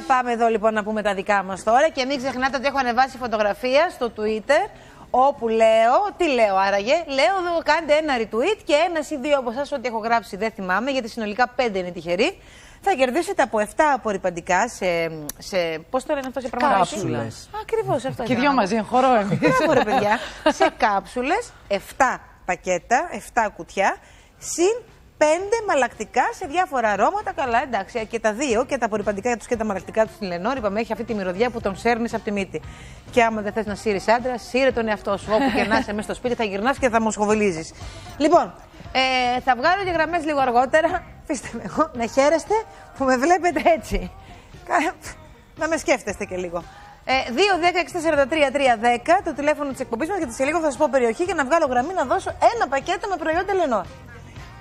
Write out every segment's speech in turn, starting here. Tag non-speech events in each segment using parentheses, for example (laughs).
Για πάμε εδώ λοιπόν να πούμε τα δικά μας τώρα. Και μην ξεχνάτε ότι έχω ανεβάσει φωτογραφία στο Twitter. Όπου λέω, τι λέω άραγε, λέω εδώ κάντε ένα retweet και ένα ή δύο από εσάς ό,τι έχω γράψει δεν θυμάμαι, γιατί συνολικά πέντε είναι τυχεροί. Θα κερδίσετε από 7 απορριπαντικά σε. σε Πώς το λένε αυτό σε πράγματα. Κάψουλες. Ακριβώς αυτό. Και δυο μαζί, χορό εμείς. Μπράβο, ρε παιδιά. σε κάψουλε, 7 πακέτα, 7 κουτιά, συν 5 μαλακτικά σε διάφορα αρώματα. Καλά, εντάξει, και τα δύο, και τα απορριπαντικά τους και τα μαλακτικά τους στην Λενόρ. Είπαμε, έχει αυτή τη μυρωδιά που τον σέρνεις από τη μύτη. Και άμα δεν θες να σύρεις άντρα, σύρε τον εαυτό σου. Όπου και να είσαι μέσα στο σπίτι, θα γυρνάς και θα μοσχοβολίζεις. Λοιπόν, ε, θα βγάλω και γραμμές λίγο αργότερα. (laughs) Αφήστε με εγώ να χαίρεστε που με βλέπετε έτσι. Κα- Να με σκέφτεστε και λίγο. Ε, 2-10-643-310 το τηλέφωνο της εκπομπής μας γιατί σε λίγο θα σας πω περιοχή για να βγάλω γραμμή να δώσω ένα πακέτο με προϊόντα Λενόρ.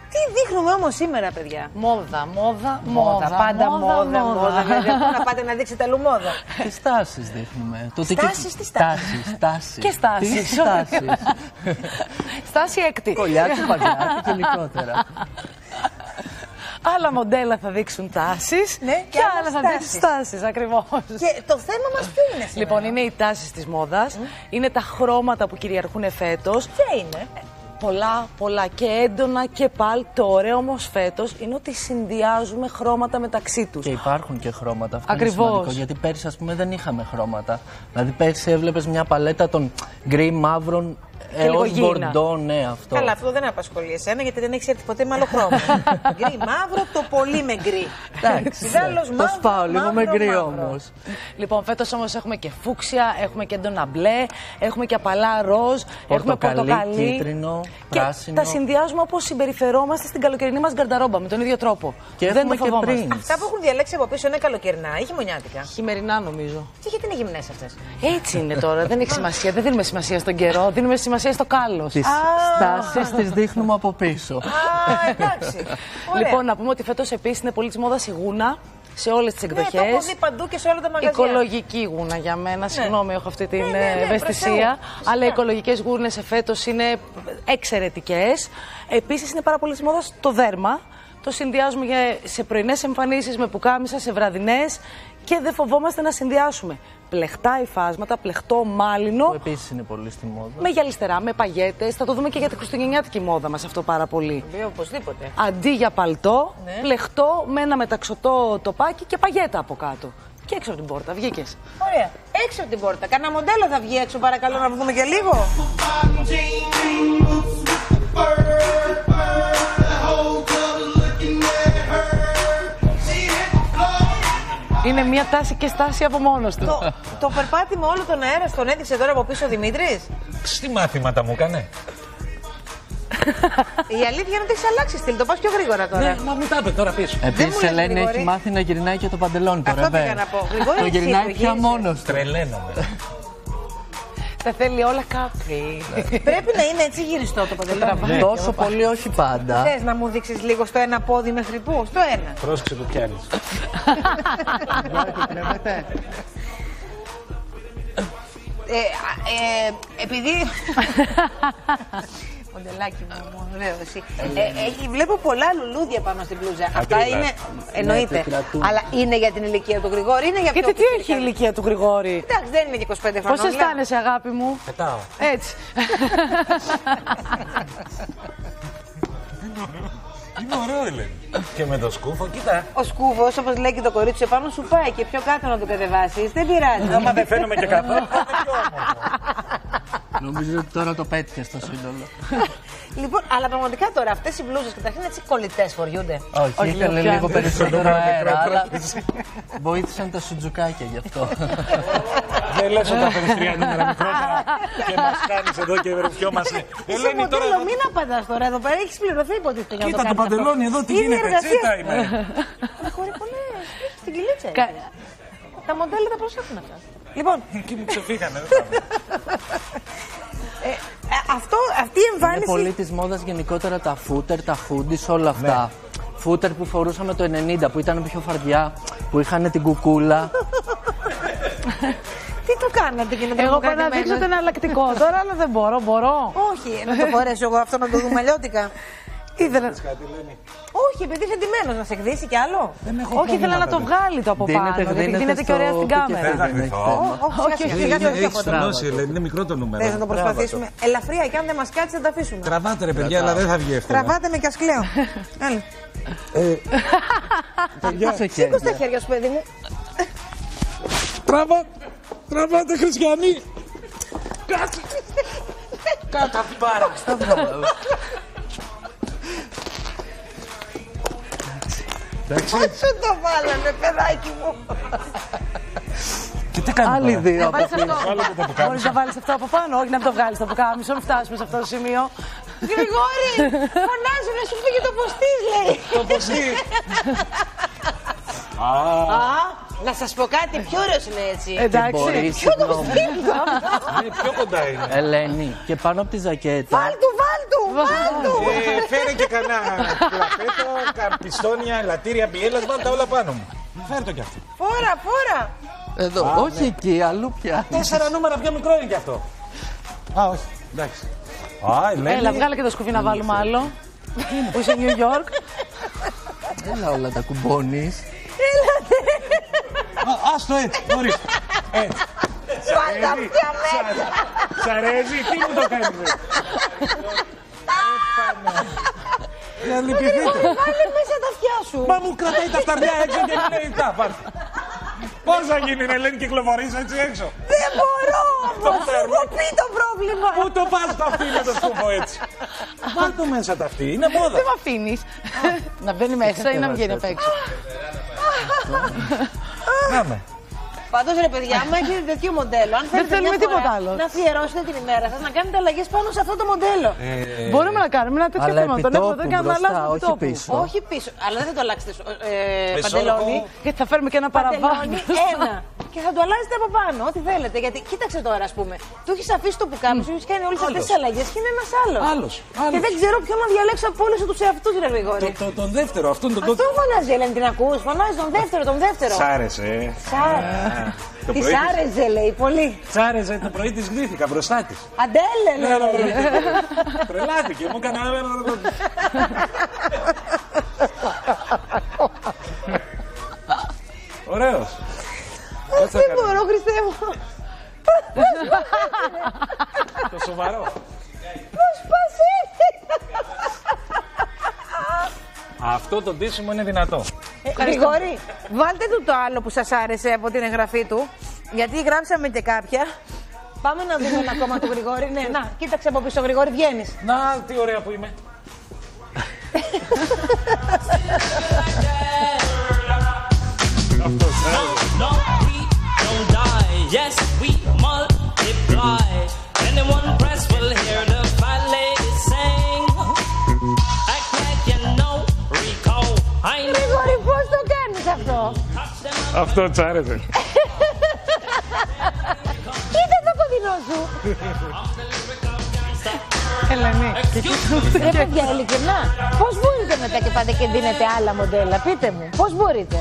Τι δείχνουμε όμως σήμερα, παιδιά; Μόδα, μόδα, Μόδα, πάντα μόδα, μόδα. βέβαια. (laughs) Πού να πάτε να δείξετε αλλού μόδα. Τι στάσεις δείχνουμε; Το τι Στάσεις, τι στάσεις. Στάσεις, στάσεις. Και στάσεις. Τι στάσεις. (laughs) Στάση έκτη. Κολλιάκι, παγκιάκι και γενικότερα. Άλλα μοντέλα θα δείξουν τάσεις Ναι, και και άλλα άλλα θα στάσεις. δείξουν τάσεις. Ακριβώς. Και το θέμα μας ποιο είναι σήμερα; Λοιπόν, είναι οι τάσεις της μόδας. Είναι τα χρώματα που κυριαρχούν φέτος. Ποια είναι; Πολλά, πολλά και έντονα και πάλι. Το ωραίο όμως φέτος είναι ότι συνδυάζουμε χρώματα μεταξύ τους. Και υπάρχουν και χρώματα. Αυτό Ακριβώς. είναι σημαντικό. Γιατί πέρσι, ας πούμε, δεν είχαμε χρώματα. Δηλαδή, πέρσι έβλεπες μια παλέτα των γκρι μαύρων λίγο έως γήινα. μπορντό, ναι, αυτό. Καλά, αυτό δεν απασχολεί εσένα γιατί δεν έχει έρθει ποτέ με άλλο (laughs) χρώμα. γκρι μαύρο, το πολύ με γκρι. Εντάξει. Ειδάλλως Το μαύρο, σπάω λίγο με μαύρο, γκρι μαύρο. όμως. Λοιπόν, φέτος όμως έχουμε και φούξια, έχουμε και έντονα μπλε, έχουμε και απαλά ροζ, έχουμε Πορτοκαλί, πορτοκαλί. κίτρινο, και πράσινο. τα συνδυάζουμε όπως συμπεριφερόμαστε στην καλοκαιρινή μας γκαρνταρόμπα με τον ίδιο τρόπο. Και Δεν έχουμε το και φοβόμαστε. πρινς. Αυτά που έχουν διαλέξει από πίσω είναι καλοκαιρινά ή χειμωνιάτικα. Χειμερινά νομίζω. Και γιατί είναι γυμνές αυτές; Έτσι είναι τώρα. δεν έχει σημασία. Δεν δίνουμε σημασία στον καιρό. Δίνουμε σημασία στο κάλος. Τις στάσεις τις δείχνουμε από πίσω. Α, εντάξει. (laughs) Ωραία. Λοιπόν, να πούμε ότι φέτος επίσης είναι πολύ της μόδας η γούνα σε όλες τις ναι, το εκδοχές. έχω δει παντού και σε όλα τα μαγαζιά. Οικολογική γούνα για μένα. Συγγνώμη, έχω αυτή την Ναι, ναι, ναι, ε, ευαισθησία. προς Θεού. αλλά οι οικολογικές γούρνε εφέτο είναι εξαιρετικές. Επίσης είναι πάρα πολύ της μόδας το δέρμα. Το συνδυάζουμε για- σε πρωινές εμφανίσεις, με πουκάμισα, σε βραδινές και δεν φοβόμαστε να συνδυάσουμε πλεχτά υφάσματα, πλεχτό μάλινο. Που επίσης είναι πολύ στη μόδα. Με γυαλιστερά, με παγέτες. Θα το δούμε και για τη χριστουγεννιάτικη μόδα μας αυτό πάρα πολύ. Βέβαια, οπωσδήποτε. Αντί για παλτό, Ναι. πλεχτό με ένα μεταξωτό τοπάκι και παγέτα από κάτω. Και έξω από την πόρτα, βγήκες. Ωραία. Έξω από την πόρτα. Κάνα μοντέλο θα βγει έξω, παρακαλώ να δούμε και λίγο. Είναι μια τάση και στάση από μόνος του. το, το περπάτημα όλο τον αέρα στον έδειξε τώρα από πίσω ο Δημήτρη. Τι μάθηματα μου έκανε; Η αλήθεια είναι ότι έχεις αλλάξει στυλ. Το πας πιο γρήγορα τώρα. Ναι, μα μην τα είπε τώρα πίσω. Δεν μου Επίση, λες, Ελένη Γρηγόρη. έχει μάθει να γυρνάει και το παντελόνι το Αυτό ρεβέ. πήγα να πω. Γρηγόρη, Το εσύ γυρνάει το πια γύρισε. μόνος του. Τρελαίνομαι. Τα θέλει όλα κάπου. Πρέπει να είναι έτσι γυριστό το παντελόνι. Ναι. Τόσο πολύ όχι πάντα. Θες να μου δείξεις λίγο στο ένα πόδι μέχρι πού, στο ένα. Πρόσεξε που πιάνεις. Ε, α, ε, επειδή. (laughs) Μοντελάκι μου, ωραίο εσύ. Ε, έχει, βλέπω πολλά λουλούδια πάνω στην μπλούζα. Αυτά Ακριβά. είναι. Εννοείται. Ναι, κρατούν. Αλλά είναι για την ηλικία του Γρηγόρη, είναι για Γιατί πιο τι έχει η πιτσιρικά. ηλικία του Γρηγόρη; Εντάξει, δεν είναι και 25 χρονών. Πώ αισθάνεσαι, αγάπη μου; Πετάω. Έτσι. (laughs) Είναι ωραίο, Ελένη. Και με το σκούφο, κοίτα. Ο σκούβο, όπως λέει και το κορίτσι επάνω, σου πάει και πιο κάτω να το κατεβάσεις. Δεν πειράζει. Άμα δεν φαίνομαι και καθόλου, (laughs) θα είναι πιο όμορφο. Νομίζω ότι τώρα το πέτυχες στο σύνολο. λοιπόν, αλλά πραγματικά τώρα αυτές οι μπλούζες καταρχήν έτσι κολλητές φοριούνται. Όχι, Όχι, ήθελε λίγο λίγο πιάνει. περισσότερο Μικρό αέρα, αλλά πρόκληση. βοήθησαν τα σουτζουκάκια γι' αυτό. Δεν λες ότι τα παίρνεις τρία νούμερα μικρότερα και μας κάνεις εδώ και ρουφιόμαστε. Είσαι Ελένη, τώρα μοντέλο, εδώ- μην απαντάς τώρα εδώ πέρα. Έχεις πληρωθεί υποτίθεται για να Κοίτα το κάνεις αυτό. παντελόνι εδώ, τι Είναι γίνεται, εργασία τσίτα σου. είμαι. Προχωρεί πολύ στην κυλίτσα. Κα- Τα μοντέλα τα προσέχουν αυτά. Λοιπόν, (laughs) Εκεί μου ξεφύγανε. δεν πάμε. (laughs) ε, αυτό, αυτή η Είναι εμφάνιση. πολύ της μόδας γενικότερα τα φούτερ, τα hoodies, όλα αυτά. Φούτερ που φορούσαμε το 90 που ήταν πιο φαρδιά, που είχαν την κουκούλα. (laughs) Τι το κάνατε και να το Εγώ μου πάω να κάνετε δείξω το εμένα; εναλλακτικό τώρα, αλλά δεν μπορώ. Μπορώ. Όχι, να το φορέσω εγώ αυτό να το δούμε αλλιώτικα. Ήθελα... Όχι, επειδή είσαι εντυμένο να σε εκδίσει κι άλλο. Δεν έχω Όχι, πρόβλημα, ήθελα να το παιδί. βγάλει το από πάνω. Γιατί δίνεται και ωραία στην στο κάμερα. Δεν θα πικεφέ, κρυφθώ. έχει Όχι, θέμα. σιγά σιγά, σιγά, Έχει σιγά, έχει σιγά. στενώσει, Ελένη, είναι μικρό το νούμερο. Θες να το προσπαθήσουμε. Ελαφριά, και αν δεν μας κάτσει θα τα αφήσουμε. Τραβάτε ρε παιδιά, αλλά δεν θα βγει εύκολα. Τραβάτε με κι ας κλαίω. (laughs) Έλα. Σε Σήκω χέρια. στα χέρια σου, παιδί μου. Τραβά, τραβάτε χριστιανοί. (laughs) Κάτσε. Κάτσε αυτή πάρα. Εντάξει. Σου το βάλανε, παιδάκι μου. Και τι κάνει Άλλοι τώρα; δύο από Βάλεις πίσω. αυτό. Βάλε το πουκάμισο. Μπορείς να βάλεις αυτό από πάνω, όχι να το βγάλεις το πουκάμισο, μην φτάσουμε σε αυτό το σημείο. Γρηγόρη, φωνάζουν να σου φύγει το ποστή, λέει. Το ποστή. Α, Α, να σας πω κάτι, πιο ωραίος είναι έτσι. Εντάξει. Μπορείς, συγγνώμη. είναι πιο κοντά είναι. Ελένη, και πάνω από τη ζακέτα. Βάλτου, βάλτου, βάλτου. Ε, Φέρε και κανένα κλαπέτο, κα- πιστόνια, λατήρια, πιέλας, βάλτε τα όλα πάνω μου. Φέρε το κι αυτό. Φόρα, φόρα. Εδώ, όχι εκεί, αλλού πια. Τέσσερα νούμερα πιο μικρό είναι κι αυτό. Α, όχι. Εντάξει. Α, Ελένη. Έλα, βγάλε και το σκουφί να βάλουμε άλλο. (laughs) Που είσαι New York. Έλα όλα τα κουμπώνεις. Α, Άστο έτσι, νωρίς. Έτσι. Βάλτε αυτιά μέσα. Σ' αρέσει, τι μου το κάνεις, ρε. Για λυπηθείτε. Βάλε μέσα τα αυτιά σου. Μα μου κρατάει τα φταριά έξω και μου λέει τα πάρτε. Πώς θα γίνει, ρε, Ελένη, κυκλοφορείς έτσι έξω. Δεν μπορώ όμως, σου παίρνω. έχω πει το πρόβλημα. Πού το πας το αυτή με το σκούφο έτσι. Βάλ το μέσα τα αυτή, είναι μόδα. Δεν με αφήνεις. Να μπαίνει μέσα ή να βγαίνει απ' έξω. Να με. Πάντως ρε παιδιά, άμα έχετε τέτοιο (laughs) μοντέλο, αν θέλετε θέλουμε μια φορά τίποτα άλλο. να αφιερώσετε την ημέρα σα να κάνετε αλλαγές πάνω σε αυτό το μοντέλο. Μπορούμε να κάνουμε ένα τέτοιο Αλλά θέμα. Τον έχουμε εδώ επιτόπου και να μπροστά, αλλάζουμε όχι τόπο. πίσω. Όχι πίσω, αλλά δεν θα το αλλάξετε ε, Με παντελόνι. σόρκο. Γιατί θα φέρουμε και ένα παραβάνι. Παντελόνι ένα. (laughs) Και θα το αλλάζετε από πάνω, ό,τι θέλετε. Γιατί κοίταξε τώρα, ας πούμε. Του έχεις αφήσει το πουκάμι σου, έχεις κάνει όλες αυτές τις αλλαγές και είναι ένας άλλος. Άλλος, Και άλλος. δεν ξέρω ποιον να διαλέξω από όλους τους εαυτούς, ρε Γρηγόρη. Το, το, τον δεύτερο, αυτόν τον Αυτό φωνάζει η Ελένη, την ακούς. Φωνάζει τον δεύτερο, τον δεύτερο. Σ' άρεσε. ε. Το Τη πρωί της- άρεσε, λέει, πολύ. Σ' άρεσε, το πρωί της γδύθηκα μπροστά της. Αντέλε, λέει. Τρελάθηκε, μου έκανε ένα... (laughs) Ωραίος. Πώς θα Δεν έκανε μπορώ, Χριστέ μου. το σοβαρό. Αυτό το ντύσιμο είναι δυνατό. Ε, Γρηγόρη, βάλτε του το άλλο που σας άρεσε από την εγγραφή του. Γιατί γράψαμε και κάποια. Πάμε να δούμε ένα ακόμα του Γρηγόρη. Ναι, να, κοίταξε από πίσω, Γρηγόρη, βγαίνεις. Να, τι ωραία που είμαι. No, we don't die. Yes, we multiply. Anyone press will hear the fat lady sing. Act like you know, Rico. I know. Γρηγόρη, πώς το κάνεις αυτό. Touch them Αυτό τ' άρεσε. Κοίτα το κοντινό σου. Ελένη. Ρε παιδιά, ειλικρινά, πώς μπορείτε μετά και πάτε και δίνετε άλλα μοντέλα. Πείτε μου, πώς μπορείτε;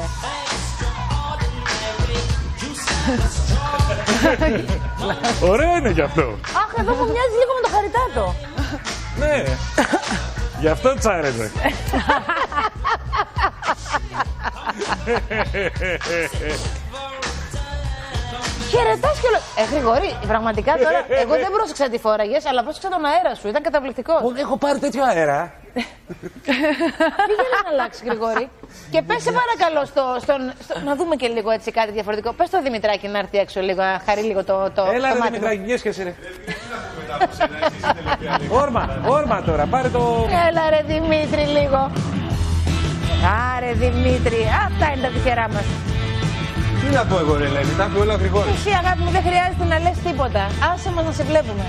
Ωραίο είναι κι αυτό. Αχ, εδώ μου μοιάζει λίγο με το χαριτάτο. Ναι. Γι' αυτό τ' άρεσε. (laughs) Χαιρετάς και όλο. Ε, Γρηγόρη, πραγματικά τώρα. Εγώ δεν πρόσεξα τι φόραγες, αλλά πρόσεξα τον αέρα σου. Ήταν καταπληκτικός. Έχω πάρει τέτοιο αέρα. Πήγαινε να αλλάξεις, Γρηγόρη; Και πες σε παρακαλώ στο, στον. στο- να δούμε και λίγο έτσι κάτι διαφορετικό. Πες στο Δημητράκη να έρθει έξω λίγο, να χαρεί λίγο το, το, Έλα το ρε μάτι. Δημητράκη, βγες και εσύ ρε. Όρμα, όρμα τώρα, πάρε το... Έλα ρε Δημήτρη λίγο. Άρε Δημήτρη, αυτά είναι τα τυχερά μας. Τι να πω εγώ, ρε Ελένη, τα έχω όλα γρηγόρη. Εσύ αγάπη μου δεν χρειάζεται να λες τίποτα. Άσε μας να σε βλέπουμε.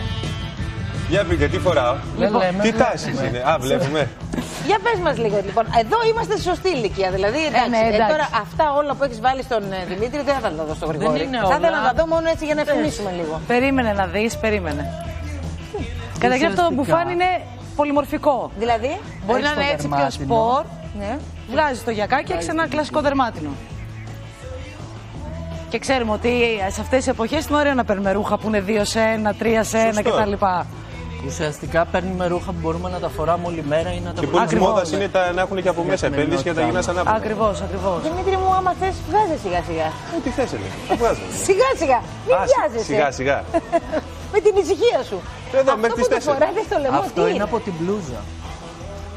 Για πείτε, τι φοράω; Δεν λέμε, Τι βλέπουμε. τάσεις είναι; Α, βλέπουμε. Για πες μας λίγο λοιπόν. Εδώ είμαστε στη σωστή ηλικία. Δηλαδή εντάξει, ναι, ε, εντάξει. τώρα αυτά όλα που έχεις βάλει στον ε, Δημήτρη δεν θα τα δω στον Γρηγόρη. είναι Θα όλα. ήθελα να τα δω μόνο έτσι για να ευθυμίσουμε λίγο. Περίμενε να δεις, περίμενε. Καταρχήν αυτό το Ουσιαστικά. μπουφάν είναι πολυμορφικό. Δηλαδή, Μπορεί να Έχεις είναι το έτσι πιο δερμάτινο. σπορ. ναι. Βγάζει το γιακάκι και έχει ένα κλασικό δερμάτινο. Και ξέρουμε ότι σε αυτές τι εποχές είναι ωραίο να παίρνουμε ρούχα που είναι 2 σε 1, 3 σε 1 Σωστό. κτλ. Ουσιαστικά παίρνουμε ρούχα που μπορούμε να τα φοράμε όλη μέρα ή να τα Και πολύ τη φοράμε. μόδας είναι τα, να έχουν και από μέσα επένδυση και να τα γυρνά ανάποδα. Ακριβώς, ακριβώς. Δημήτρη μου, άμα θες, βγάζε σιγά σιγά. Ε, τι θες, Ελένη. Τα βγάζω. Σιγά σιγά. Μην Α, βιάζεσαι. Σιγά, σιγά. (laughs) Με την ησυχία σου. Εδώ, Αυτό μέχρι τις που το τέσσερις. φοράτε στο λαιμό, Αυτό τι είναι; από την μπλούζα.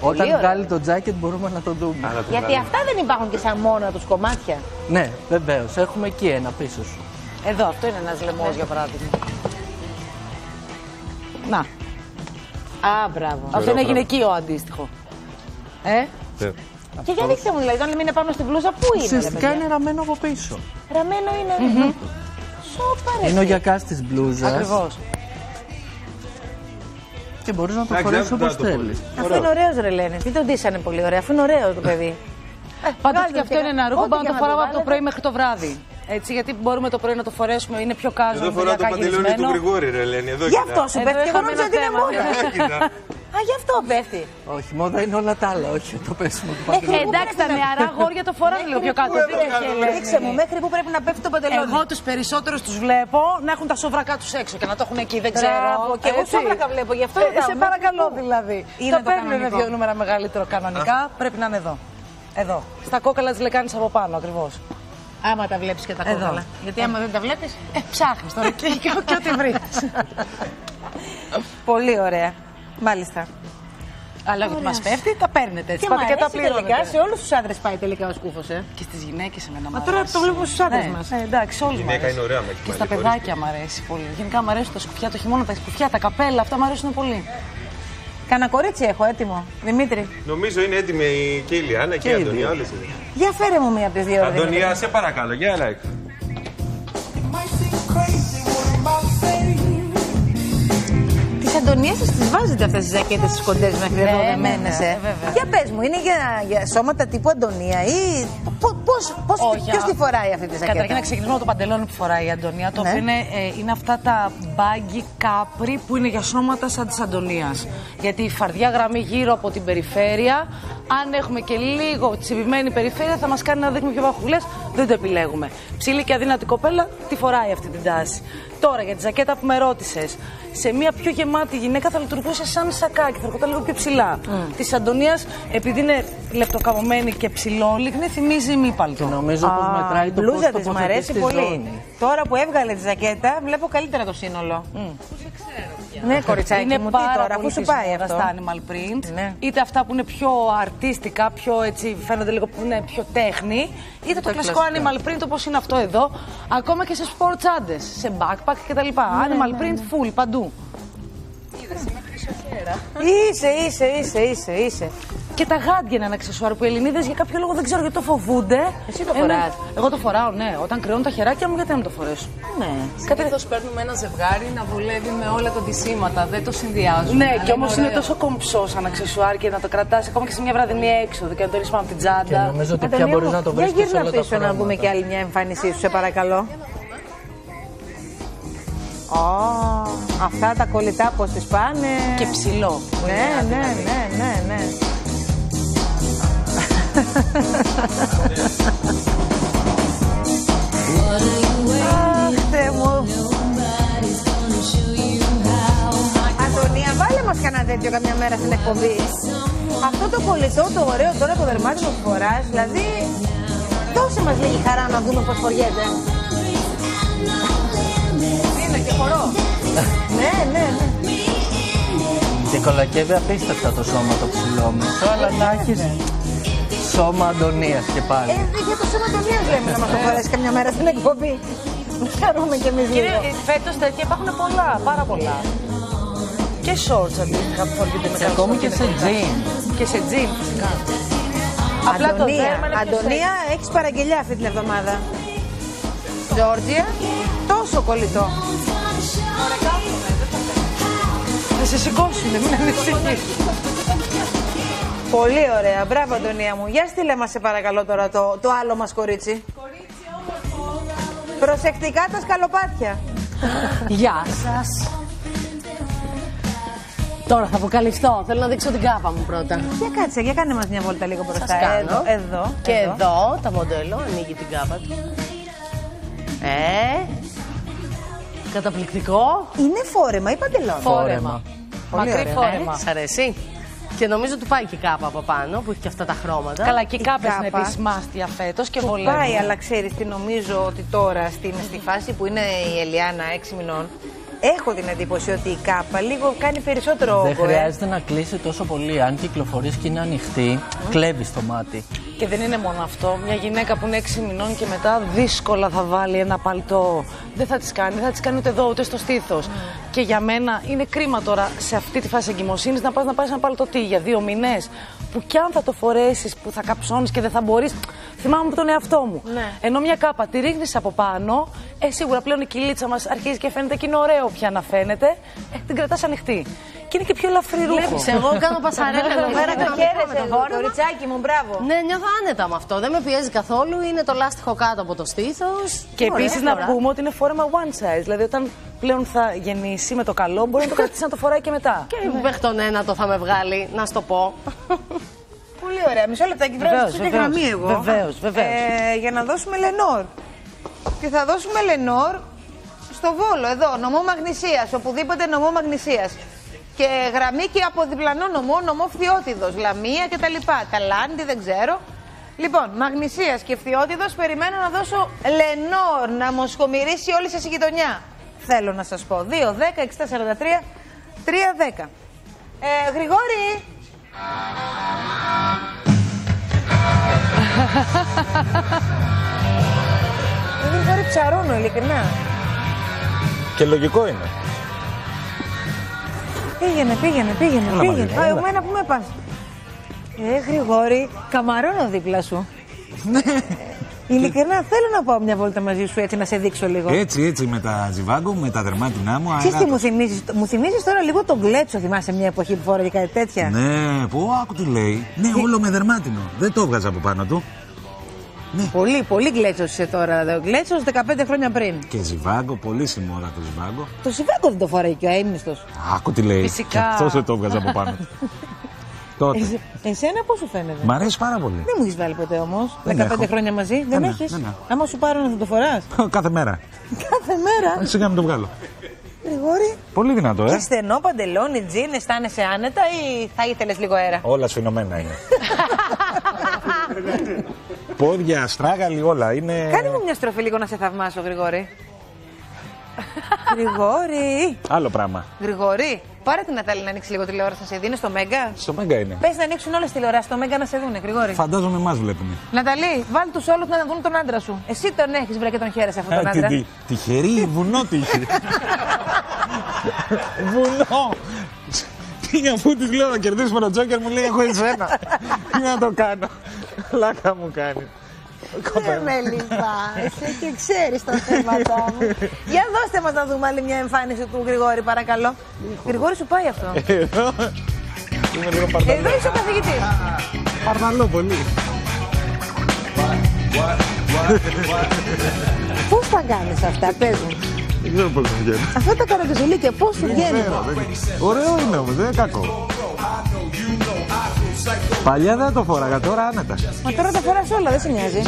Όταν ωραία. βγάλει το τζάκετ μπορούμε να το δούμε. Α, να το Γιατί βγάλω. αυτά δεν υπάρχουν και σαν μόνα τους κομμάτια. Ναι, βεβαίως. Έχουμε εκεί ένα πίσω σου. Εδώ, αυτό είναι ένας λαιμός για παράδειγμα. Να, Α, μπράβο. αυτό είναι μπράβο. γυναικείο αντίστοιχο. Ε, Ναι. Και για δείξτε μου, δηλαδή, όταν είναι πάνω στην μπλούζα, πού είναι. ρε Ουσιαστικά παιδιά; είναι ραμμένο από πίσω. Ραμμένο είναι. Σόπα, ρε. Είναι ο γιακάς της μπλούζας ακριβώς. Και μπορείς να το Εντάξει, φορέσεις δεν όπως θα το πω. θέλει. Αυτό είναι ωραίος, ρε Λένε. Τι τον ντύσανε πολύ ωραία, αφού είναι ωραίο το παιδί. Πάντως βγάλτε και αυτό και είναι κα- ένα ρούχο ό,τι που να και το να φοράμε το από το βάλετε. πρωί μέχρι το βράδυ. Έτσι, γιατί μπορούμε το πρωί να το φορέσουμε, είναι πιο casual, Εδώ φοράω το βουλιακά παντελόνι του γυρισμένο. Γρηγόρη, ρε Ελένη. Εδώ Γι' κοίτα. αυτό σου Εδώ πέφτει. Εγώ είχαμε νόμιζα ένα ότι είναι θέμα. Μόνα. Κοίτα. Α, γι' αυτό πέφτει. Όχι, μόδα είναι όλα τα άλλα, όχι το πέσιμο του Ε, παντελόνι. εντάξει, τα νεαρά γόρια το φοράνε λίγο πιο κάτω. Δεν έχει Ελένη. Δείξε μου, μέχρι που πρέπει να πέφτει το παντελόνι. Εγώ τους περισσότερους τους βλέπω να έχουν τα σόβρακά τους έξω και να το έχουν εκεί, δεν ξέρω. Μπράβο, και εγώ Έτσι. σόβρακα βλέπω, γι' αυτό Ε, ρωτάω, Σε μέχρι παρακαλώ πού. δηλαδή. Είναι το το παίρνουν κανονικό. δύο νούμερα μεγαλύτερο κανονικά, πρέπει να είναι εδώ. Εδώ. Στα κόκαλα της λεκάνης από πάνω ακριβώς. Άμα τα βλέπεις και τα Εδώ. κόκαλα. Γιατί άμα δεν τα βλέπεις. Ε, ψάχνεις τώρα (laughs) και, και, και ό,τι βρεις. Πολύ ωραία. Μάλιστα. Αλλά γιατί μας πέφτει, τα παίρνετε έτσι. Και, Πάτε και τα τελικά πληρώνετε. σε όλους τους άντρες πάει τελικά ο σκούφος, ε. Και στις γυναίκες εμένα μου Μα τώρα αρέσει. το βλέπουμε στους άντρες Ναι, μας. ναι, εντάξει, όλους γυναίκα είναι ωραία με έχει Και στα μαλλί, παιδάκια μου αρέσει πολύ. Γενικά μου αρέσουν τα σκουφιά, το χειμώνα τα σκουφιά, τα καπέλα, αυτά μου αρέσουν πολύ. Κάνα κορίτσι έχω έτοιμο. Δημήτρη, Νομίζω είναι έτοιμη η- και η Λιάννα και η Και οι Αντωνία. δύο. Όλες είναι. για φέρε μου μία από τις δύο. Αντωνία, σε παρακαλώ, για έλα έξω. Τι αντωνίε σας τις βάζετε αυτές τις ζακέτες τις κοντές μέχρι εδώ Ναι, δεμένε. ναι, Ε. βέβαια. Για πες μου, είναι για, για σώματα τύπου Αντωνία ή πώς Όχι, ποιος α- τη φοράει αυτή τη ζακέτα; Καταρχήν να ξεκινήσουμε από το παντελόνι που φοράει η Αντωνία, το Ναι. οποίο είναι, ε, είναι αυτά τα μπάγκι κάπρι που είναι για σώματα σαν τη Αντωνίας. Γιατί η φαρδιά γραμμή γύρω από την περιφέρεια, αν έχουμε και λίγο τσιμπημένη περιφέρεια, θα μας κάνει να δείχνουμε πιο βαχουλές. Δεν το επιλέγουμε. Ψήλη και αδύνατη κοπέλα τη φοράει αυτή την τάση. Τώρα για τη ζακέτα που με ρώτησες. Σε μια πιο γεμάτη γυναίκα θα λειτουργούσε σαν σακάκι, θα έρχονταν λίγο πιο ψηλά. Της Αντωνίας, επειδή είναι λεπτοκαμωμένη και ψηλόλιγνη, θυμίζει μη παλτό. Νομίζω πως μετράει το μπλούζα πώ της μ' αρέσει πολύ. Τώρα που έβγαλε τη ζακέτα, βλέπω καλύτερα το σύνολο. Ναι, κοριτσάκι Είναι μου, τι πάρα τώρα, πολύ πού σου της πάει μόδας αυτό. τα animal print. Ναι. Είτε αυτά που είναι πιο αρτίστικα, πιο έτσι, φαίνονται λίγο που είναι πιο τέχνη, είτε το, Τα κλασικό κλασικά. animal print όπως είναι αυτό εδώ, ακόμα και σε sport τσάντες, σε backpack κτλ. Ναι, animal print full παντού. Είσαι, είσαι, είσαι, είσαι, είσαι. Και τα γάντια είναι ένα αξεσουάρ που οι Ελληνίδες για κάποιο λόγο δεν ξέρω γιατί το φοβούνται. Εσύ το Είναι- φοράς. Εγώ το φοράω, ναι. Όταν κρυώνουν τα χεράκια μου, γιατί να μην το φορέσω; Ναι. Συνήθω παίρνουμε ένα ζευγάρι να βολεύει με όλα τα ντυσίματα, δεν το συνδυάζουμε. Ναι, αλλά και όμως είναι ωραίο. τόσο κομψό σαν αξεσουάρ και να το κρατάς ακόμα και σε μια βραδινή έξοδο και να το ρίξει πάνω από την Και τσάντα. νομίζω ότι Αντωνία πια μπορείς μου, να το Για βρει σε γύρνα όλα τα πίσω να δούμε και χρώματα. άλλη μια εμφάνισή σου, σε παρακαλώ. Ω, αυτά τα κολλητά πώς τις πάνε; Και ψηλό. Ναι, ναι, ναι, ναι, ναι. Αχ, Θεέ μου. Αντωνία, βάλε μας κανένα τέτοιο καμιά μέρα στην εκπομπή. Αυτό το κολλητό, το ωραίο τώρα το δερμάτινο που φοράς, δηλαδή δώσε μας λίγη χαρά να δούμε πώς φοριέται. Ναι, ναι, ναι. Και κολακεύει απίστευτα το σώμα το ψηλόμεσο, αλλά να έχεις σώμα Αντωνίας και πάλι. Ε, για το σώμα των νέων λέμε να μας το φορέσει καμιά μέρα στην εκπομπή. Να χαρούμε κι εμείς λίγο. Φέτος τέτοια υπάρχουν πολλά, πάρα πολλά. Και shorts αντίστοιχα που φοριούνται με Και τα ακόμη και σε κοστούμια. τζιν. Και σε τζιν, φυσικά. Απλά το Αντωνία, δέρμα είναι πιο Αντωνία, έχεις παραγγελιά αυτή την εβδομάδα. Τζόρτζια, τόσο κολλητό. Θα σε σηκώσουνε, μην ανησυχείς. Πολύ ωραία. Μπράβο, Αντωνία μου. Για στείλε μας, σε παρακαλώ, τώρα το, το άλλο μας κορίτσι. Προσεκτικά τα σκαλοπάτια. Γεια σας. Τώρα θα αποκαλυφθώ. Θέλω να δείξω την κάπα μου πρώτα. Για κάτσε, για κάνε μας μια βόλτα λίγο μπροστά. Σας κάνω. Εδώ, εδώ. Και εδώ το μοντέλο ανοίγει την κάπα του. Ε, καταπληκτικό. Είναι φόρεμα ή παντελόνι; Φόρεμα. Πολύ Μακρύ ωραία. φόρεμα. Σ' αρέσει. Και νομίζω του πάει και κάπα από πάνω που έχει και αυτά τα χρώματα. Καλά, και οι Η κάπες είναι κάπα. επίσης μάστια φέτος και Του βολεύουν. πάει, αλλά ξέρεις τι νομίζω ότι τώρα στην, στη φάση που είναι η Ελιάνα 6 μηνών, έχω την εντύπωση ότι η κάπα λίγο κάνει περισσότερο Δεν όγκο. ε. χρειάζεται να κλείσει τόσο πολύ. Αν κυκλοφορείς και είναι ανοιχτή, κλέβεις το μάτι. Και δεν είναι μόνο αυτό. Μια γυναίκα που είναι 6 μηνών και μετά δύσκολα θα βάλει ένα παλτό. Δεν θα της κάνει, δεν θα της κάνει ούτε εδώ ούτε στο στήθος. Και για μένα είναι κρίμα τώρα σε αυτή τη φάση εγκυμοσύνης να πας να πάρεις ένα παλτό τι για δύο μήνες. Που κι αν θα το φορέσεις, που θα καψώνεις και δεν θα μπορείς. Θυμάμαι από τον εαυτό μου. Ναι. Ενώ μια κάπα τη ρίχνεις από πάνω, ε, σίγουρα πλέον η κυλίτσα μας αρχίζει και φαίνεται και είναι ωραίο πια να φαίνεται. Ε, την κρατάς ανοιχτή. Και είναι και πιο ελαφρύ ρούχο. Βλέπεις, εγώ κάνω πασαρέλα εδώ πέρα και Το το χαίρεσαι, το φόρεμα. κοριτσάκι μου, μπράβο. Ναι, νιώθω άνετα με αυτό. Δεν με πιέζει καθόλου. Είναι το λάστιχο κάτω από το στήθος. Και επίσης να πούμε ότι είναι φόρεμα one size. Δηλαδή, όταν πλέον θα γεννήσει με το καλό, μπορεί να το κρατήσει να το φοράει και μετά. Και μέχρι τον ένα το θα με βγάλει, να σου το πω. Πολύ ωραία. Μισό λεπτάκι, Βεβαίως, βράζω τη βεβαίως. γραμμή εγώ. Βεβαίως, βεβαίως. Ε, για να δώσουμε Λενόρ. Και θα δώσουμε Λενόρ στο Βόλο, εδώ, νομό Μαγνησίας, οπουδήποτε νομό Μαγνησίας. Και γραμμή και από διπλανό νομό, νομό Φθιώτιδος, Λαμία κτλ. Ταλάντη, δεν ξέρω. Λοιπόν, Μαγνησίας και Φθιώτιδος, περιμένω να δώσω Λενόρ, να μοσχομυρίσει όλη σας η γειτονιά. Θέλω να σας πω. 2, 10, 60, 43, 3, 10. Ε, Γρηγόρη, Ε, Γρηγόρη ψαρώνω, ειλικρινά. Και λογικό είναι. Πήγαινε, πήγαινε, πήγαινε, Έλα, πήγαινε. Μαρία, Α, έλα. εμένα που με πας. Ε, Γρηγόρη, καμαρώνω δίπλα σου. (laughs) Ειλικρινά θέλω να πάω μια βόλτα μαζί σου έτσι να σε δείξω λίγο. Έτσι, έτσι με τα ζιβάγκο, με τα δερμάτινά μου. Ξέρεις τι αεράτος. μου θυμίζεις, μου θυμίζεις τώρα λίγο τον γκλέτσο, θυμάσαι μια εποχή που φόραγε κάτι τέτοια; Ναι, πω, άκου τι λέει. Ναι, όλο με δερμάτινο. Δεν το έβγαζα από πάνω του. Πολύ, πολύ γκλέτσος είσαι τώρα. Ο γκλέτσος 15 χρόνια πριν. Και ζιβάγκο, πολύ σημόρα το ζιβάγκο. Το Σιβάκο δεν το φοράει και ο αείμνηστος. Άκου τι λέει. Φυσικά. Και αυτός δεν το έβγαζα από πάνω του. (laughs) Τότε. Εσ- Εσένα πώς σου φαίνεται; Μ' αρέσει πάρα πολύ. Δεν μου έχεις βάλει ποτέ όμως. 15 Δεν έχω. χρόνια μαζί. Δεν ναι, έχεις; δεν έχω. Άμα σου πάρω να θα το φοράς; (laughs) Κάθε μέρα. Κάθε μέρα; Σιγά μην το βγάλω. Γρηγόρη. Πολύ δυνατό, Και ε. στενό παντελόνι, τζιν, αισθάνεσαι άνετα ή θα ήθελες λίγο αέρα; Όλα σφινωμένα είναι. Πόδια, στράγαλοι, όλα. Είναι. Κάνε μου μια στροφή λίγο να σε θαυμάσω, Γρηγόρη. (laughs) Γρηγόρη. Άλλο πράγμα. Γρηγόρη. Πάρε την Νατάλη να ανοίξει λίγο τηλεόραση να σε δει. Είναι στο Μέγκα. Στο Μέγκα είναι. Πες να ανοίξουν όλες τις τηλεοράσεις στο Μέγκα να σε δούνε, Γρηγόρη. Φαντάζομαι εμάς βλέπουν. Ναταλή, βάλει τους όλους να δουν τον άντρα σου. Εσύ τον έχεις βρε και τον χαίρεσαι αυτόν τον Ε, άντρα. τι- τι- Τυχερή, βουνό τύχη. βουνό. Τι αφού της λέω να κερδίσουμε τον Τζόκερ μου λέει έχω εσένα. Τι να το κάνω. Λάκα μου κάνει. Δεν με λυπάσαι και ξέρεις τα θέματα μου. Για δώστε μας να δούμε άλλη μια εμφάνιση του Γρηγόρη, παρακαλώ. Γρηγόρη σου πάει αυτό. Εδώ. Είμαι λίγο παρταλό. Εδώ είσαι ο καθηγητής. Παρταλό πολύ. Πώς τα κάνεις αυτά, πες μου. Δεν ξέρω πώς θα βγαίνεις. Αυτά τα καραγκιόζηλίκια πώς σου βγαίνουν. Ξέρω, δεν- Ωραίο είναι όμως, δεν είναι κακό. Παλιά δεν το φόραγα, τώρα άνετα. Μα τώρα τα φοράς όλα, δεν σε νοιάζει.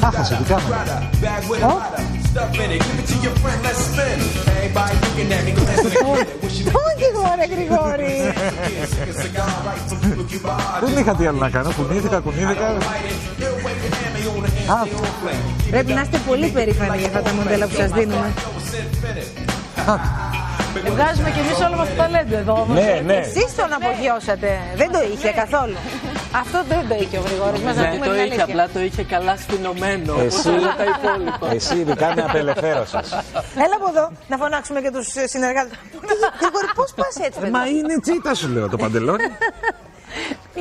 Άχασε την κάμερα. Όχι, γρήγορα, Γρηγόρη. Δεν είχα τι άλλο να κάνω, κουνήθηκα, κουνήθηκα. Α, Πρέπει να είστε πολύ περήφανοι για αυτά τα μοντέλα που σας δίνουμε. Βγάζουμε κι εμείς όλο μας το ταλέντο εδώ. όμως. ναι, ναι. Εσείς τον απογειώσατε. Δεν το είχε καθόλου. Αυτό δεν το είχε ο Γρηγόρης. Μας να Δεν πούμε το την είχε, αλήθεια. απλά το είχε καλά σφινωμένο. Εσύ. Όπως όλα τα υπόλοιπα. Εσύ ειδικά με απελευθέρωσες. Έλα από εδώ να φωνάξουμε και τους συνεργάτες. Γρηγόρη, πώς πας έτσι, παιδί. Μα είναι τσίτα σου λέω το παντελόνι.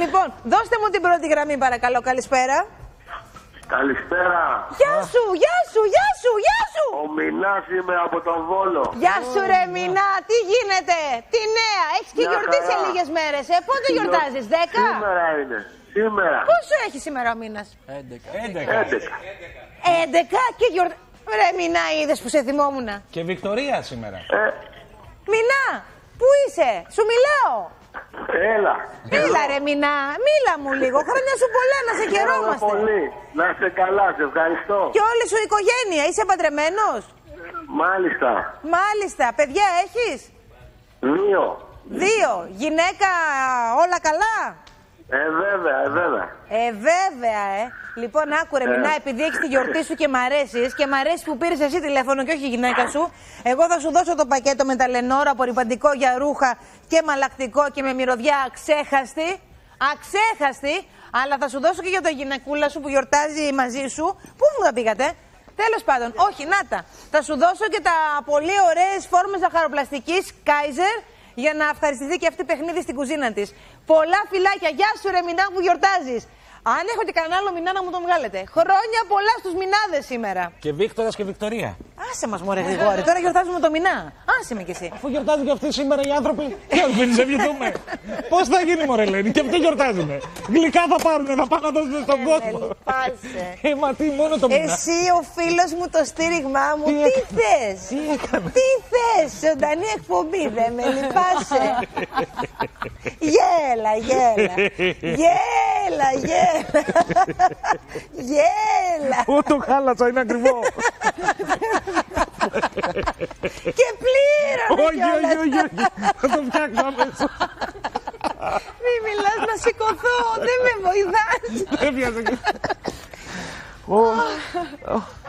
Λοιπόν, δώστε μου την πρώτη γραμμή, παρακαλώ. Καλησπέρα. Καλησπέρα. Γεια σου, γεια σου, γεια σου, γεια σου. Ο Μινάς είμαι από τον Βόλο. Γεια σου, ρε Μινά, τι γίνεται, τι νέα, έχεις και Μια γιορτή σε χαρά. λίγες μέρες. Ε, πότε γιορτάζεις, 10. Σήμερα είναι. Σήμερα. Πόσο έχεις σήμερα ο μήνα, 11. 11. 11 και γιορτάζει. Ρε Μινά, είδες που σε θυμόμουν. Και Βικτωρία σήμερα. Ε, Μινά, πού είσαι, σου μιλάω. Έλα. Έλα ρε Μινά, μίλα μου λίγο. Χρόνια σου πολλά, να σε Χαίρομαι χαιρόμαστε. πολύ. Να είστε καλά, σε ευχαριστώ. Και όλη σου η οικογένεια, είσαι παντρεμένος; Μάλιστα. Μάλιστα. Παιδιά, έχεις; Δύο. Δύο. Γυναίκα, όλα καλά; Ε, βέβαια, ε, βέβαια. Ε, βέβαια, ε. Λοιπόν, άκουρε, Ε. Μινά, επειδή έχεις τη γιορτή σου και μ' αρέσεις και μ' αρέσει που πήρες εσύ τηλέφωνο και όχι η γυναίκα σου, εγώ θα σου δώσω το πακέτο με τα λενόρα, απορριπαντικό για ρούχα και μαλακτικό και με μυρωδιά αξέχαστη. Αξέχαστη, αλλά θα σου δώσω και για το γυναικούλα σου που γιορτάζει μαζί σου. Πού μου τα πήγατε, Τέλος πάντων, όχι, να τα. Θα σου δώσω και τα πολύ ωραίες φόρμες ζαχαροπλαστικής Kaiser για να ευχαριστηθεί και αυτή παιχνίδι στην κουζίνα της. Πολλά φιλάκια. Γεια σου, ρε Μινά που γιορτάζεις. Αν έχω και κανένα άλλο μηνά να μου τον βγάλετε. Χρόνια πολλά στους μηνάδες σήμερα. Και Βίκτορας και Βικτωρία. Άσε μας, Μωρέ Γρηγόρη, τώρα γιορτάζουμε το μηνά. Άσε με κι εσύ. Αφού γιορτάζουν και αυτοί σήμερα οι άνθρωποι, τι α μην ευχηθούμε. Πώς θα γίνει, Μωρέ Ελένη, και αυτοί γιορτάζουν. Γλυκά θα πάρουν, θα πάνε να δώσουν στον κόσμο. λυπάσαι. Ε, μα τι, μόνο το μηνά. Εσύ ο φίλος μου το στήριγμά μου, Τι τι έκανε; θες; Τι έκανε; Τι θες, ζωντανή εκπομπή, δεν με λυπάσαι. (laughs) Γέλα, γέλα. Γέλα, (laughs) γέλα. Γέλα. Ω, το χάλασα, είναι ακριβό. Και πλήρωνε Όχι, όχι, κιόλας. όχι, όχι. Θα το φτιάξω αμέσως. Μη μιλάς να σηκωθώ, δεν με βοηθάς. Έπιασε και...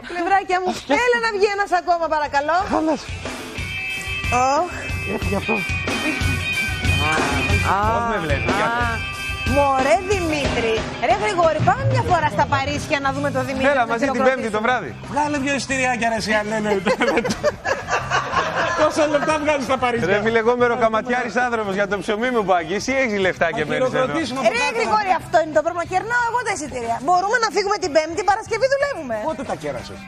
Πλευράκια μου, έλα να βγει ένας ακόμα παρακαλώ. Χάλασε. Ωχ. Έφυγε αυτό. Πώς με βλέπεις, για πες. Μωρέ Δημήτρη. Ρε Γρηγόρη, πάμε μια φορά στα Παρίσια να δούμε το Δημήτρη. Έλα να μαζί την χειροκροτήσουμε. Πέμπτη το βράδυ. Βγάλε δυο εισιτηριάκια ρε σιγά, ναι, ναι. Πόσα λεπτά βγάζεις στα Ρε Παρίσια. φίλε, εγώ είμαι ροκαματιάρης άνθρωπος για το ψωμί μου πάγει. Εσύ έχεις λεφτά και μένεις εδώ. Χειροκροτήσουμε Ε, από Ρε κάτω. Γρηγόρη, αυτό είναι το πρόβλημα. Κερνάω εγώ τα εισιτήρια. Μπορούμε να φύγουμε την Πέμπτη, Παρασκευή δουλεύουμε. Πότε τα κέρασες;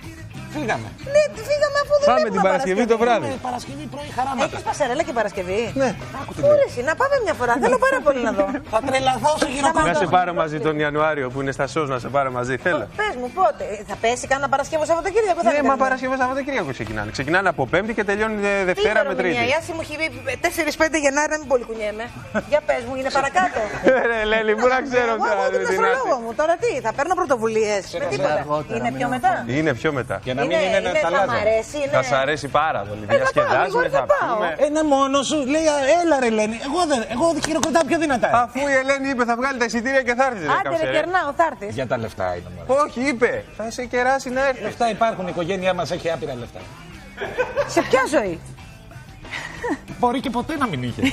Φύγαμε. Ναι, φύγαμε αφού δουλεύουμε. Πάμε την Παρασκευή το βράδυ. Ε, Παρασκευή πρωί χαράματα. Έχεις πασαρέλα και Παρασκευή; Ναι, άκου τι Πού λέει. ρε εσύ, να πάμε μια φορά. Θέλω πάρα πολύ να δω. Θα τρελαθώ σε Να γυροκροτώ. σε πάρω μαζί τον Ιανουάριο που είναι στα σως να σε πάρω μαζί. Θέλω. Πες μου πότε. Ε, Θα πέσει κάνα Παρασκευό Σαββατοκύριακο. θα Ναι, είναι μα κανένα. Παρασκευό Σαββατοκύριακο ξεκινάνε. Ξεκινάνε από Πέμπτη και τελειώνουν ε, Τι Δευτέρα με ημερομηνία, Τρίτη. η Άση μου έχει πει 4-5 Γενάρη να μην πολύ κουνιέμαι. Για πες μου, είναι παρακάτω. Ε, Ρε Λέλη, μου να ξέρω Εγώ τώρα. έχω την με την αστρολόγο Άση. μου. Τώρα τι, θα παίρνω πρωτοβουλίες. Με τίποτα. αργότερα, Είναι μην πιο μετά. Είναι πιο μετά. Για να μην Είναι- είναι ένα είναι- θα μ' ταλάζα. αρέσει, είναι- Θα σ' αρέσει πάρα πολύ. Ε, θα πάω, Διασκεδάζουμε, εγώ θα θα πάω. πούμε. Ε, Είναι μόνο σου. Λέει, «Α, έλα ρε Λένη. Εγώ δεν. Εγώ δεν χειροκροτάω πιο δυνατά. Αφού η Ελένη είπε θα βγάλει τα εισιτήρια και θα έρθει. ρε, Άντε ρε, καψέ. κερνάω, θα έρθεις. Για τα λεφτά είναι μόνος. Όχι, είπε. Θα σε κεράσει να έρθει. Λεφτά υπάρχουν. Η οικογένειά μας έχει άπειρα λεφτά. Σε ποια ζωή; Μπορεί και ποτέ να μην είχε. (laughs)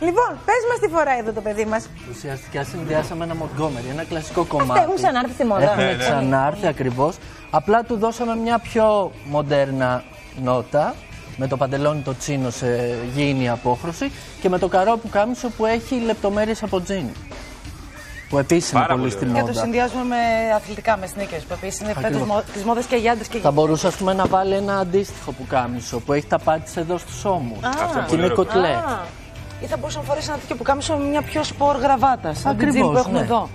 Λοιπόν, πες μας τι φοράει εδώ το παιδί μας. Ουσιαστικά συνδυάσαμε ένα Montgomery, ένα κλασικό κομμάτι. έχουν ξανάρθει στη μόδα. Έχουν Ναι, ναι. ξανάρθει ακριβώς. Απλά του δώσαμε μια πιο μοντέρνα νότα. Με το παντελόνι το τσίνο σε γήινη απόχρωση και με το καρό που κάμισο που έχει λεπτομέρειες από τζίνι. Που επίσης είναι Πάρα πολύ πολύ στη ωραίο. Και το μόδα. συνδυάζουμε με αθλητικά, με sneakers που επίσης είναι Ακριβώς. φέτο της μόδας και για άντρες και Θα για μπορούσε ας πούμε, να βάλει ένα αντίστοιχο που κάμισο που έχει τα πάτησε εδώ στους ώμους. Αυτό Και πολύ είναι ωραίο. κοτλέ. Α, Ή θα μπορούσε να φορέσει ένα τέτοιο που κάμισο με μια πιο σπορ γραβάτα. Σαν την Ακριβώς, τζιν που έχουμε ναι. εδώ.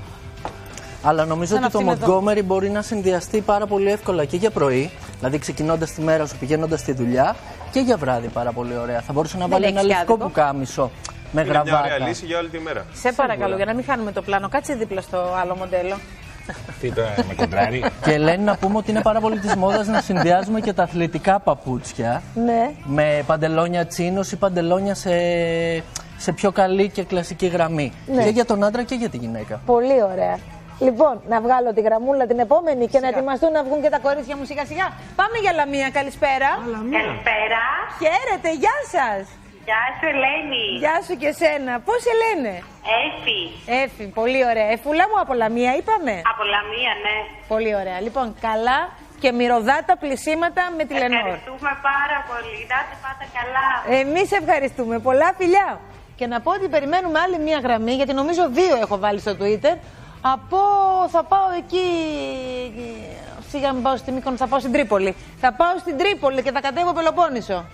Αλλά νομίζω Σαν ότι το αυτήν εδώ. Montgomery μπορεί να συνδυαστεί πάρα πολύ εύκολα και για πρωί, δηλαδή ξεκινώντας τη μέρα σου πηγαίνοντας στη δουλειά, και για βράδυ πάρα πολύ ωραία. Θα μπορούσε να βάλει έχεις ένα και λευκό άδικο. πουκάμισο με Είναι μια ωραία γραβάτα. λύση για όλη τη μέρα. Σε παρακαλώ, για να μην χάνουμε το πλάνο, κάτσε δίπλα στο άλλο μοντέλο. Τι το με κοντράρει. Και λένε να πούμε ότι είναι πάρα πολύ της μόδας να συνδυάζουμε και τα αθλητικά παπούτσια Ναι. με παντελόνια τσίνος ή παντελόνια σε, σε πιο καλή και κλασική γραμμή. Ναι. Και για τον άντρα και για τη γυναίκα. Πολύ ωραία. Λοιπόν, να βγάλω τη γραμμούλα την επόμενη και να ετοιμαστούν να βγουν και τα κορίτσια μου σιγά σιγά. Πάμε για Λαμία, καλησπέρα. Καλησπέρα. Χαίρετε, γεια σας. Γεια σου, Ελένη. Γεια σου και σένα. Πώς σε λένε; Έφη. Έφη, πολύ ωραία. Εφούλα μου από Λαμία είπαμε; Από Λαμία, ναι. Πολύ ωραία. Λοιπόν, καλά και μυρωδάτα πλησίματα με τη Λενόρ. Ευχαριστούμε πάρα πολύ. Να είστε πάντα καλά. Εμείς ευχαριστούμε. Πολλά φιλιά. Και να πω ότι περιμένουμε άλλη μία γραμμή, γιατί νομίζω δύο έχω βάλει στο Twitter. Από θα πάω εκεί. Σιγά μην πάω στη Μύκονο, θα πάω στην Τρίπολη. Θα πάω στην Τρίπολη και θα κατέβω Πελοπόννησο.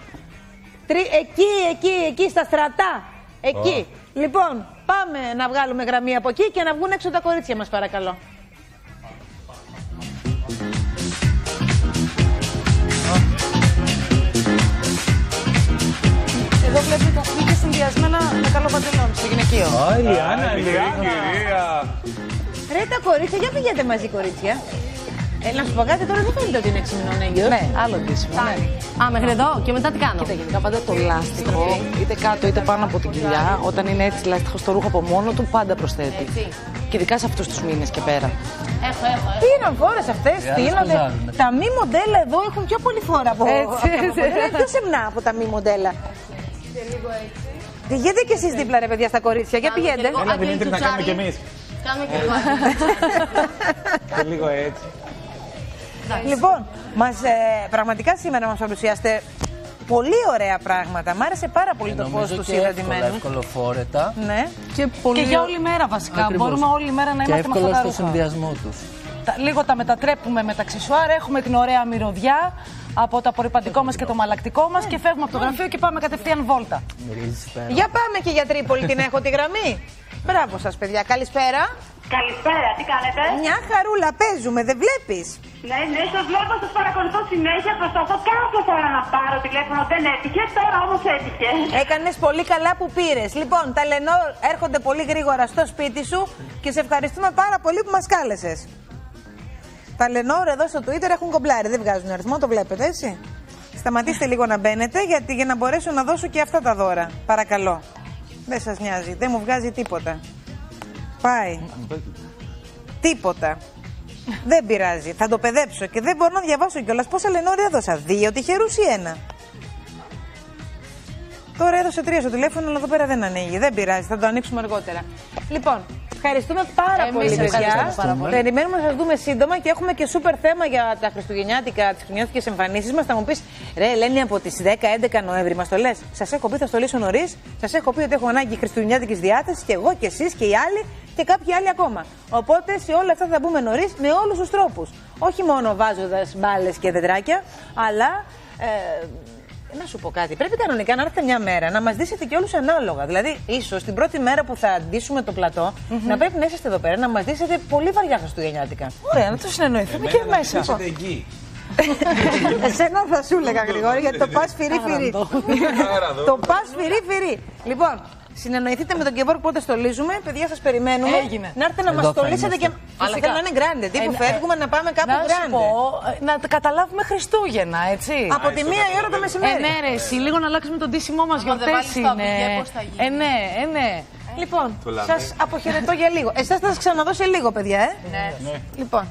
Τρι... Εκεί, εκεί, εκεί στα στρατά. Εκεί. Λοιπόν, πάμε να βγάλουμε γραμμή από εκεί και να βγουν έξω τα κορίτσια μας παρακαλώ. Εδώ βλέπετε τα συνδυασμένα με καλό παντελόνι στο γυναικείο. Α, Ηλιάνα, Μικρή Ηλιάνα. κυρία. Ρε τα κορίτσια, για πηγαίνετε μαζί κορίτσια; Ε, να σου πω κάτι τώρα δεν φαίνεται ότι είναι 6 μηνών έγκυο. Ναι, άλλο ντύσιμο. Ναι. Α, μέχρι εδώ και μετά τι κάνω; Κοίτα, γενικά πάντα το λάστιχο, είτε κάτω είτε πάνω από την κοιλιά, όταν είναι έτσι λάστιχος στο ρούχο από μόνο του, πάντα προσθέτει. Και ειδικά σε αυτούς τους μήνες και πέρα. Έχω, έχω, έχω. Τι είναι φόρες αυτές, Οι τι άλλες είναι. ποζάρουνε. Τα μη μοντέλα εδώ έχουν πιο πολύ φόρα από Έτσι, έτσι. Δεν πιο σεμνά από τα μη μοντέλα; Γιατί και εσείς δίπλα ρε παιδιά στα κορίτσια, για Κάνουμε και πηγαίνετε. λίγο Έλα, άκρη Δημήτρη, να κάνουμε κι τσουτσάρι. εμείς. Κάνουμε και λίγο Και λίγο έτσι. Λοιπόν, μας, ε, πραγματικά σήμερα μας παρουσιάσετε πολύ ωραία πράγματα. Μ' άρεσε πάρα πολύ το πώ Νομίζω του και είδα εύκολα, ντυμένους. ευκολοφόρετα. Ναι. Και, πολύ... Και για όλη μέρα βασικά. Ακριβώς. Μπορούμε όλη μέρα να και είμαστε με εύκολο αυτά τα στο ρούχα. συνδυασμό τους. Τα- Λίγο τα μετατρέπουμε με τα αξεσουάρ, έχουμε την ωραία μυρωδιά από το απορριπαντικό μας και το μαλακτικό μας και φεύγουμε από το γραφείο και πάμε κατευθείαν βόλτα. Μυρίζεις πέρα. Για πάμε και για Τρίπολη, την έχω τη γραμμή. Μπράβο σας, παιδιά. Καλησπέρα. Καλησπέρα, τι κάνετε; Μια χαρούλα, παίζουμε, δεν βλέπεις; Ναι, ναι, σας βλέπω, σας παρακολουθώ συνέχεια. Προσπαθώ κάθε φορά να πάρω τηλέφωνο. Δεν έτυχε, τώρα όμως έτυχε. Έκανες πολύ καλά που πήρες. Λοιπόν, τα Λενόρ έρχονται πολύ γρήγορα στο σπίτι σου και σε ευχαριστούμε πάρα πολύ που μας κάλεσες. Τα Λενόρ εδώ στο Twitter έχουν κομπλάρει, δεν βγάζουν αριθμό, το βλέπετε έτσι; Σταματήστε λίγο να μπαίνετε γιατί για να μπορέσω να δώσω και αυτά τα δώρα. Παρακαλώ. Δεν σας νοιάζει, δεν μου βγάζει τίποτα. Πάει. Τίποτα. δεν πειράζει. Θα το παιδέψω και δεν μπορώ να διαβάσω κιόλας πόσα Λενόρ έδωσα. Δύο τυχερού ή ένα. Τώρα έδωσε τρία στο τηλέφωνο, αλλά εδώ πέρα δεν ανοίγει. Δεν πειράζει, θα το ανοίξουμε αργότερα. Λοιπόν, ευχαριστούμε πάρα Εμείς πολύ, παιδιά. ευχαριστούμε πάρα πολύ. Περιμένουμε να σας δούμε σύντομα και έχουμε και σούπερ θέμα για τα Χριστουγεννιάτικα, τις Χριστουγεννιάτικες εμφανίσεις μας. Θα μου πεις, ρε Ελένη, από τις 10-11 Νοέμβρη μας το λες; Σας έχω πει, θα στολίσω νωρίς. Σας έχω πει ότι έχω ανάγκη Χριστουγεννιάτικης διάθεσης και εγώ και εσείς και οι άλλοι και κάποιοι άλλοι ακόμα. Οπότε σε όλα αυτά θα μπούμε νωρίς με όλους τους τρόπους. Όχι μόνο βάζοντας μπάλες και δεντράκια, αλλά. Ε, να σου πω κάτι. Πρέπει κανονικά να έρθετε μια μέρα να μας δείσετε και όλους ανάλογα. Δηλαδή, ίσως την πρώτη μέρα που θα ντύσουμε το πλατό, να πρέπει να είσαστε εδώ πέρα να μας δείσετε πολύ βαριά Χριστουγεννιάτικα. Ωραία, να το συνεννοηθούμε και μέσα. Είστε εκεί. (laughs) Εσένα θα σου έλεγα Γρηγόρη, γιατί το πας φυρί φυρί. Το πας φυρί φυρί. Λοιπόν, συνεννοηθείτε με τον Κεβόρ πότε στολίζουμε. Παιδιά, σας περιμένουμε. Έγινε. Να έρθετε να μας Εδώ θα στολίσετε και. είμαστε. Αλλά θέλω να είναι γκράντε. Τύπου Ε, ε, φεύγουμε να πάμε κάπου Να σου γκράντε. πω, ε, να τα καταλάβουμε Χριστούγεννα, έτσι. Από τη μία η ώρα το Ε, μεσημέρι. ναι, ρε, εσύ, λίγο να αλλάξουμε τον τίσιμό μας δεν γιορτές βάλεις το είναι. απειγέ, πώς θα γίνει. Ε, ναι, ε, ναι. Λοιπόν, σας αποχαιρετώ για λίγο. Εσά θα σας ξαναδώ σε λίγο, παιδιά, ε. Ναι. Λοιπόν.